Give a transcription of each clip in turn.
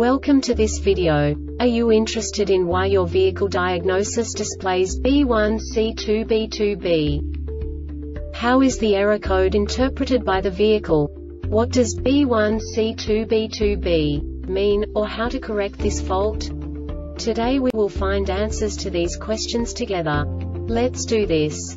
Welcome to this video. Are you interested in why your vehicle diagnosis displays B1C2B2B? How is the error code interpreted by the vehicle? What does B1C2B2B mean, or how to correct this fault? Today we will find answers to these questions together. Let's do this.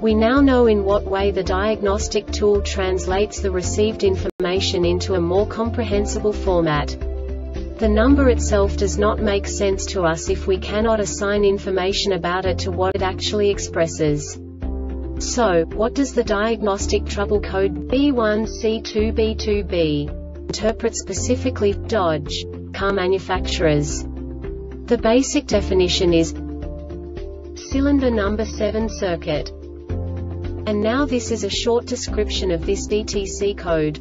We now know in what way the diagnostic tool translates the received information into a more comprehensible format. The number itself does not make sense to us if we cannot assign information about it to what it actually expresses. So, what does the diagnostic trouble code B1C2B2B interpret specifically Dodge car manufacturers? The basic definition is cylinder number 7 circuit. And now this is a short description of this DTC code.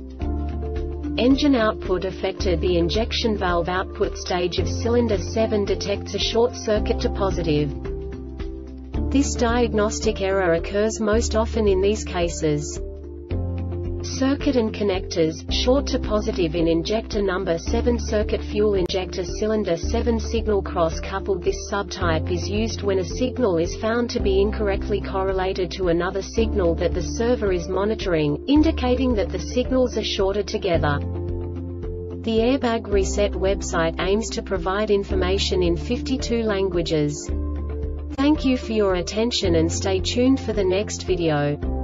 Engine output affected the injection valve output stage of cylinder 7 detects a short circuit to positive. This diagnostic error occurs most often in these cases. Circuit and connectors, short to positive in injector number 7 circuit fuel injector cylinder 7 signal cross coupled This subtype is used when a signal is found to be incorrectly correlated to another signal that the server is monitoring, indicating that the signals are shorted together. The Airbag Reset website aims to provide information in 52 languages. Thank you for your attention and stay tuned for the next video.